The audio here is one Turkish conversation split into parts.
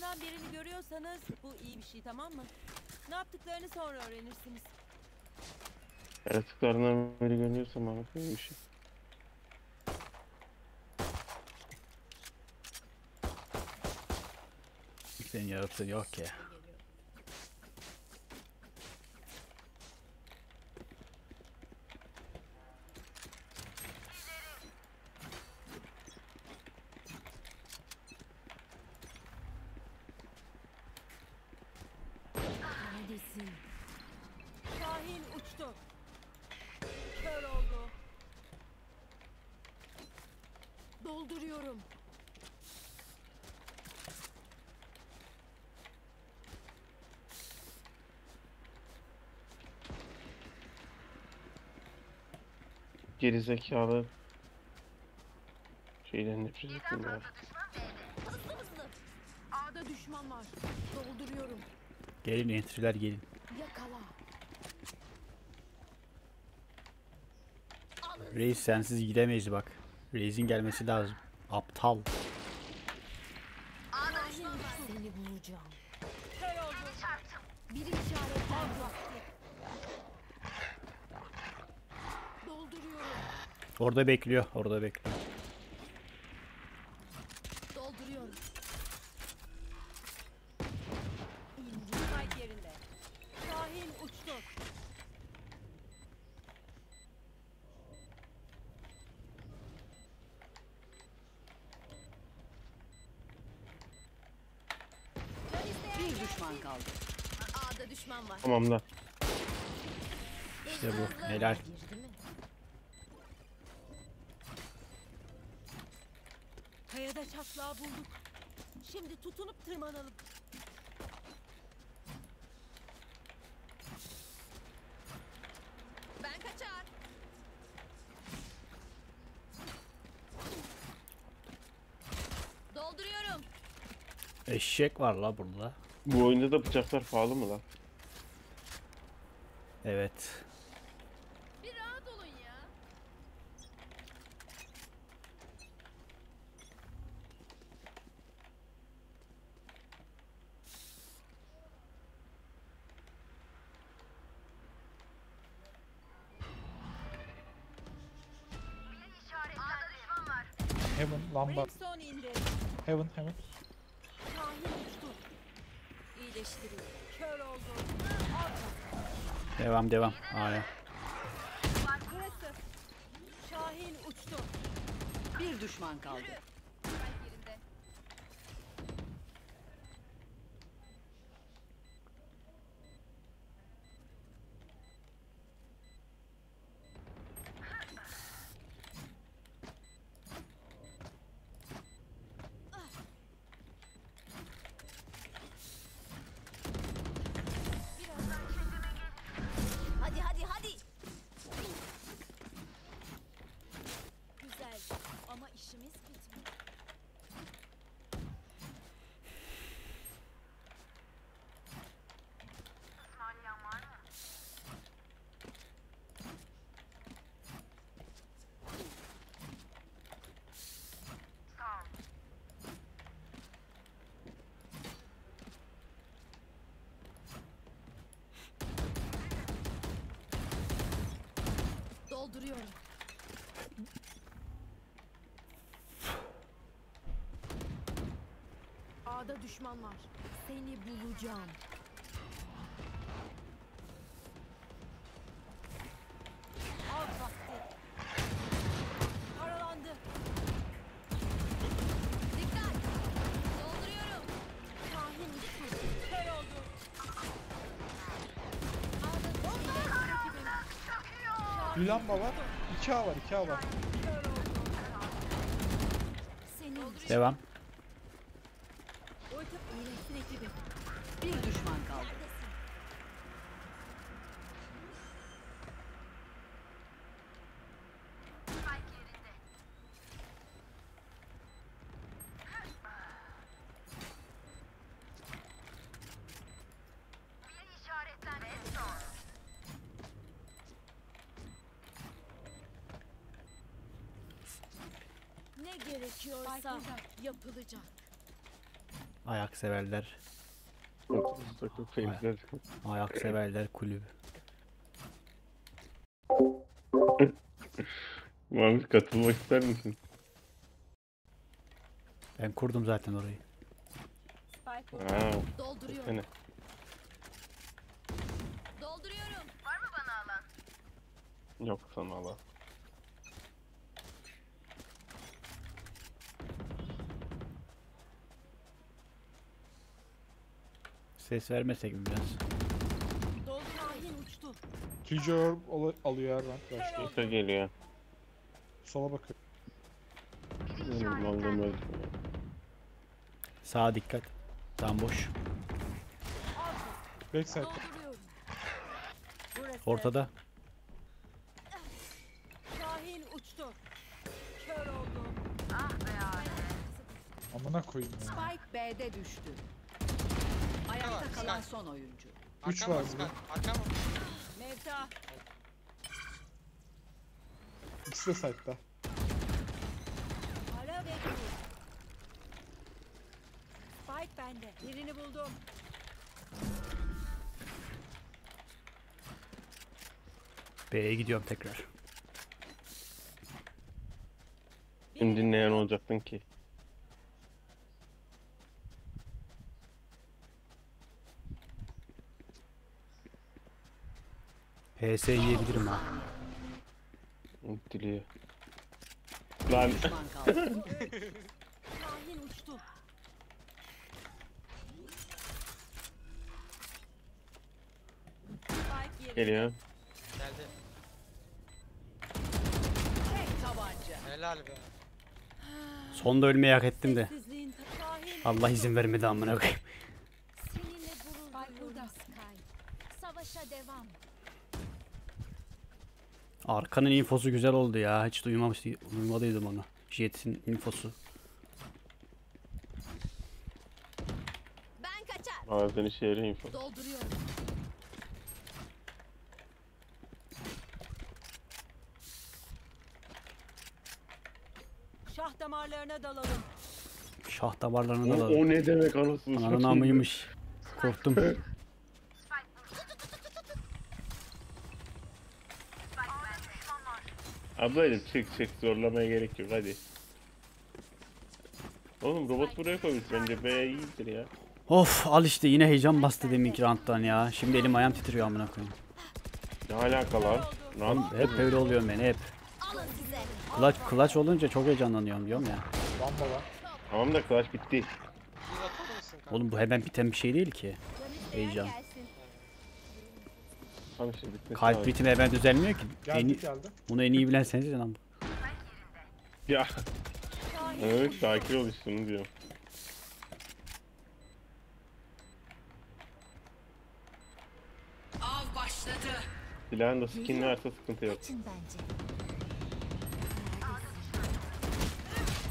Yaptıklarımdan birini görüyorsanız bu iyi bir şey tamam mı? Ne yaptıklarını sonra öğrenirsiniz. Yaratıklarından biri görünüyorsa bana böyle bir şey. Senin yaratığı yok ya. Neredesin? Şahin uçtu. Kör oldu. Dolduruyorum. Gerizekalı. Şeyden nefret ettim ya. Hızlı hızlı. A'da düşman var. Dolduruyorum. Gelin entry'ler gelin. Yakala. Reis sensiz gidemeyiz bak. Reis'in gelmesi lazım. Aptal. Orada bekliyor. Orada bekliyor. Dolduruyorum. Spike yerinde. Şahin uçtu. Bir düşman kaldı. A'da düşman var. Tamam da. İşte bu. Helal. Kayada çatlağı bulduk. Şimdi tutunup tırmanalım. Ben kaçar. Dolduruyorum. Eşek var la burada. Bu oyunda da bıçaklar pahalı mı lan? Evet. Bir rahat olun ya. Heaven lamba. Brimstone indi. Heaven heaven. Kör oldu. Devam devam. Aya. Burası. Şahin uçtu. Bir düşman kaldı. yerinde. Hadi hadi hadi. Güzel ama işimiz bitmiyor. Dolduruyorum. A'da düşman var. Seni bulacağım. Av vakti. Paralandı. Dikkat! Dolduruyorum. Kahin uçtu. Kör oldu. A'da düşman var. Bir lamba var. 2A var 2A var. Senin Devam. Bir düşman kaldı. Ne gerekiyorsa yapılacak. Ayak severler. Feyizler. Ayak severler kulübü. Muhammed katılmak ister misin? Ben kurdum zaten orayı. Burada. Ha, Dolduruyorum. sene. Dolduruyorum. Yok sana Allah. Ses vermesek mi biraz? Kijo Orb al- alıyor her rank başlıyor. Kimse geliyor. Sola. Benim mangam öldü. Sağa dikkat. Tam boş. Backside. Ortada. Şahin uçtu. Kör oldu. Amına koyayım ya. Spike B'de düştü. Ayakta kalan son oyuncu. Üç var. Arkam mı? Mevta. İkisi de side'da. Ara ve kur. Spike bende. Birini buldum. B'ye gidiyorum tekrar. Kim dinleyen olacaktın ki? HS yiyebilirim ha. Diliyor. Lan geliyor. Geldi. Tek tabanca. Helal be. Sonda ölmeyi hak ettim de. Allah izin vermedi amına koyayım. Arkanın infosu güzel oldu ya. Hiç duymamış, duymadıydım onu. Jet'in infosu. Ben kaçar. Bazen işe yarıyor info. Dolduruyorum. Şah damarlarına dalalım. Şah damarlarını O, da o ne demek anasını Ananın satayım? amıymış. Korktum. Ablayla çık çık zorlamaya gerek yok hadi. Oğlum robot buraya koymuş bence B iyidir ya. of al işte yine heyecan bastı deminki round'dan ya. Şimdi elim ayağım titriyor amına koyayım. Ne alaka lan? Lan Hep böyle oluyorum ben hep. Clutch, clutch olunca çok heyecanlanıyorum diyorum ya. Lamba var. Tamam da Clash bitti. Oğlum bu hemen biten bir şey değil ki. Heyecan. Tam işte bitti. Kalp ritmi hemen düzelmiyor ki. En, Geldi iyi- geldi. bunu en iyi bilen sensin lan. Ya. Evet sakin ol işte onu diyorum. Av başladı. Silahın da skinli varsa sıkıntı yok.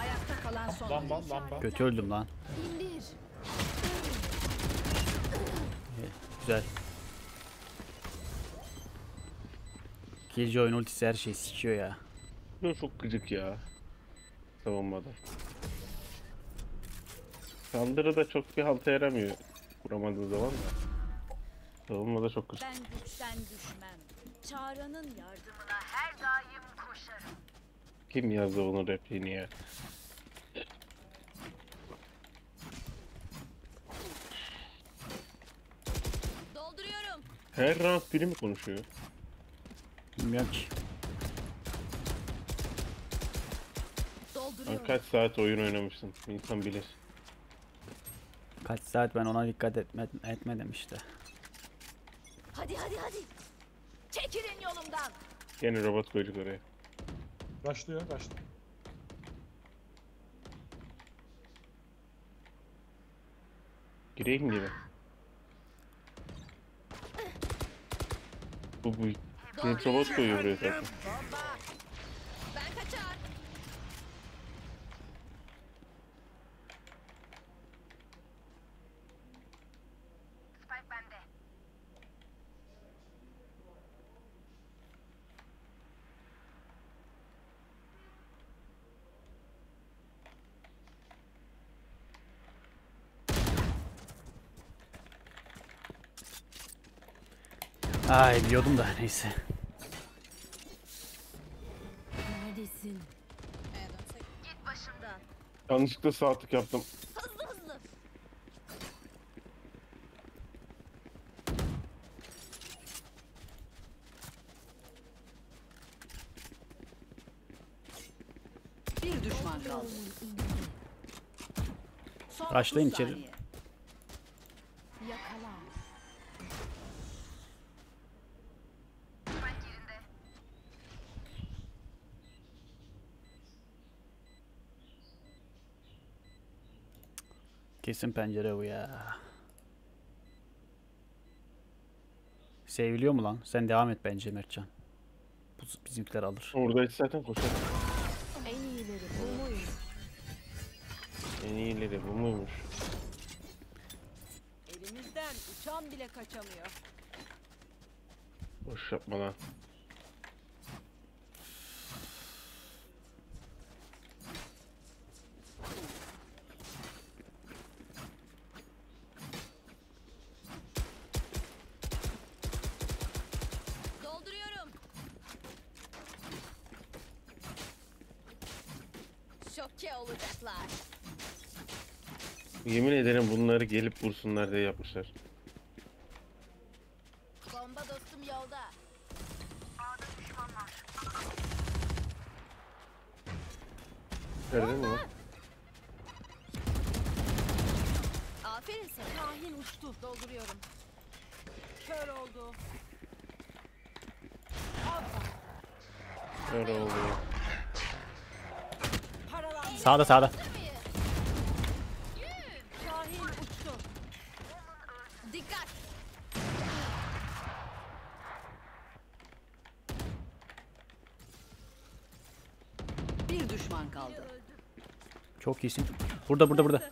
Ayakta kalan son Lamba oyuncu. lamba. Kötü öldüm lan. Güzel. Killjoy'un ultisi her şeyi sikiyor ya. Bu çok gıcık ya. Savunmada. Saldırıda çok bir halta yaramıyor. Vuramadığın zaman da. Savunmada çok gıcık. Ben güçten düşmem. Çağrı'nın yardımına Kim yazdı onun repliğini ya? dolduruyorum. Her round biri mi konuşuyor? Bilmiyorum ki. Ben Dolduruyorum. kaç saat oyun oynamıştım. İnsan bilir. Kaç saat ben ona dikkat etme, etmedim işte. Hadi hadi hadi. Çekilin yolumdan. Gene robot koyduk oraya. Başlıyor başlıyor. Gireyim gibi. Bu bu. Benim çobot koyuyor buraya zaten. Ay biliyordum da neyse. Yanlışlıkla sağ tık yaptım. Bir düşman kaldı. Son Başlayın 30 içeri. saniye. Kesin pencere bu ya. Seviliyor mu lan? Sen devam et bence Mertcan. Bu bizimkiler alır. Orada hiç zaten koşar. En iyileri bu muyum? En iyileri bu muymuş? Elimizden uçan bile kaçamıyor. Boş yapma lan. Şoke olacaklar. Yemin ederim bunları gelip vursunlar diye yapmışlar. Bomba dostum yolda. Gördün mü? lan? Aferin sana. Kahin uçtu. Dolduruyorum. Kör oldu. Öyle oldu. Sağda sağda. Bir düşman kaldı. Çok iyisin. Burada burada burada.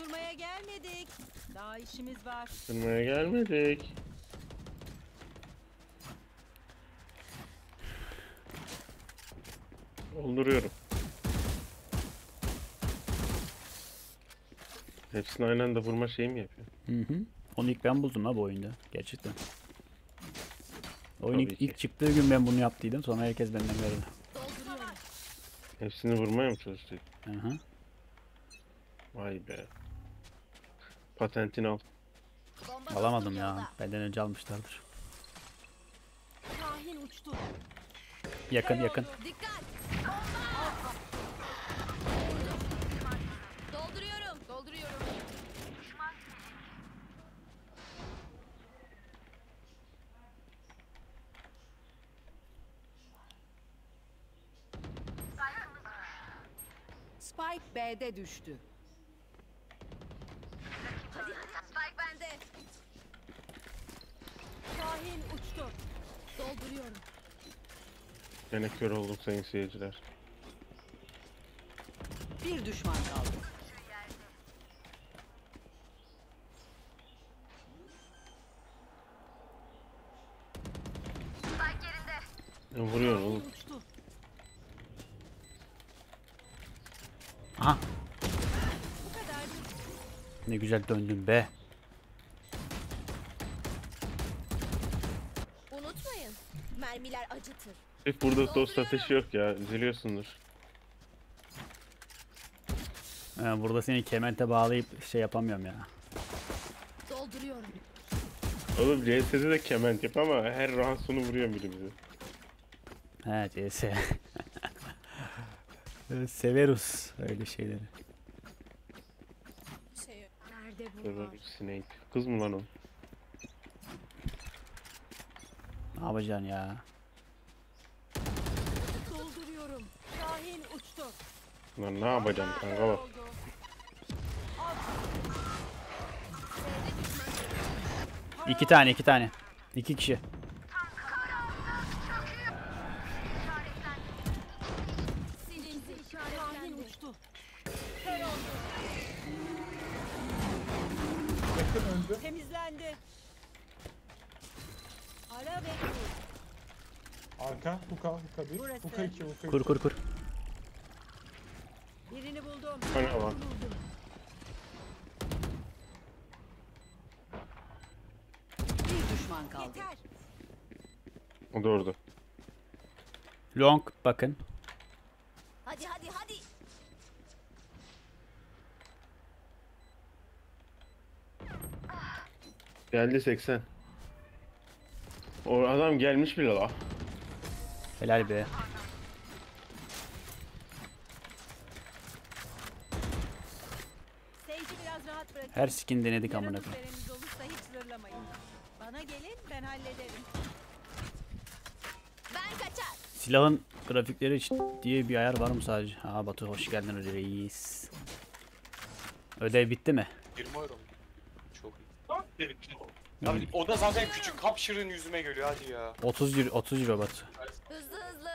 Oturmaya gelmedik. Daha işimiz var. Sırmaya gelmedik. Dolduruyorum. Hepsini aynı anda vurma şeyi mi yapıyor? Hı hı. Onu ilk ben buldum ha bu oyunda. Gerçekten. Oyun Tabii ilk, ki. ilk çıktığı gün ben bunu yaptıydım. Sonra herkes benden verdi. Hepsini vurmaya mı çalıştık? Hı hı. Vay be. Patentini al. Bomba Alamadım ya. Benden önce almışlardır. Kahin uçtu. Yakın yakın. Dikkat. Bomba. Dolduruyorum. Dolduruyorum. Spike B'de düştü. Spike bende. Kahin uçtu. Dolduruyorum. Gene kör olduk sayın seyirciler. Bir düşman kaldı. Ne vuruyorsun oğlum? Kahin uçtu. Aha. Bu kadar. Ne güzel döndüm be. Unutmayın. Mermiler acıtır. Hep burada dost ateşi yok ya. Üzülüyorsundur. Ha, burada seni kemente bağlayıp şey yapamıyorum ya. Dolduruyorum. Oğlum CS'de de kement yap ama her round sonu vuruyor biri bizi. He CS. Severus öyle şeyleri. Şey, bir Snake. Kız mı lan o? Ne yapacaksın ya? Dolduruyorum. Kahin uçtu. Lan ne yapacaksın kanka bak. İki tane iki tane. İki kişi. Öldü. Temizlendi. Ara ve kur. Arka, huka, huka bir. Burası. Huka iki, huka iki. Kur kur kur. Birini buldum. Öne bak. Bir düşman kaldı. Yeter. O da orada. Long bakın. Hadi hadi hadi. Geldi 80. O adam gelmiş bile la. Helal be. Her skin denedik amına koyayım. Bana gelin ben hallederim. Ben kaçar. Silahın grafikleri için diye bir ayar var mı sadece? Ha Batu hoş geldin reis. Ödev bitti mi? 20 euro mu? Abi o da zaten küçük kapşırın yüzüme geliyor hadi ya. 30 euro, 30 euro Batu. Hızlı hızlı.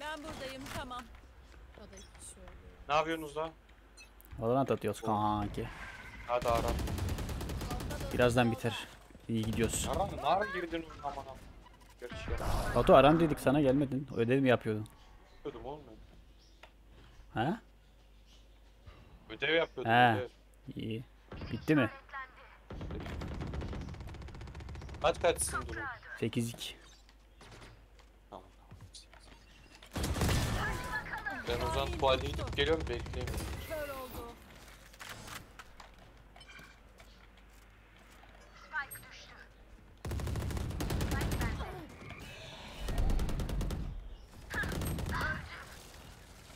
Ben buradayım tamam. Ne yapıyorsunuz lan? Valorant atıyoruz kanki. Hadi Aran. Birazdan biter. İyi gidiyoruz. Aran nar girdin aman aman. Görüş ya. Batu aran dedik sana gelmedin. Ödev mi yapıyordun? Yapıyordum oğlum ben. Ha? Ödev yapıyordum He. ödev. İyi. Bitti mi? Kaç kaçsın durum? 8-2. Tamam tamam. Ben o zaman tuvalete gidip geliyorum bekleyin.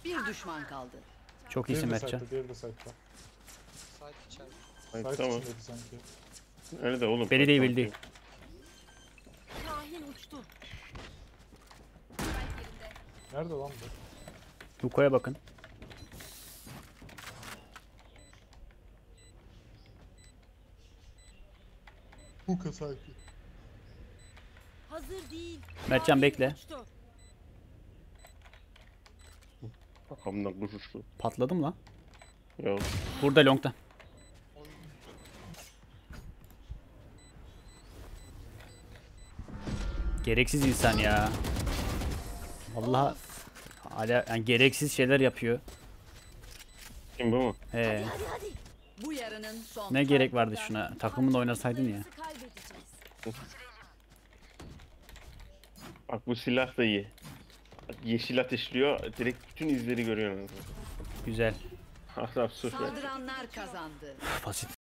Bir düşman kaldı. Çok iyisin Mertcan. diğeri de site'da. Sait içeride. Ay, Site tamam. içindeydi sanki. Öyle de oğlum. Beni değil bildi. Kahin uçtu. Nerede lan bu? Luko'ya bakın. Huka sanki. Hazır değil. Mertcan bekle. uçtu. Kafamdan kuşuştu. Patladım lan. Yok. Burada long'da. Gereksiz insan ya. Vallahi hala yani gereksiz şeyler yapıyor. Kim bu mu? He. Bu yarının son. Ne gerek vardı şuna? Takımında oynasaydın ya. Bak bu silah da iyi. Bak, yeşil ateşliyor. Direkt bütün izleri görüyorsun. Güzel. Adam süper. Saldıranlar kazandı. Basit.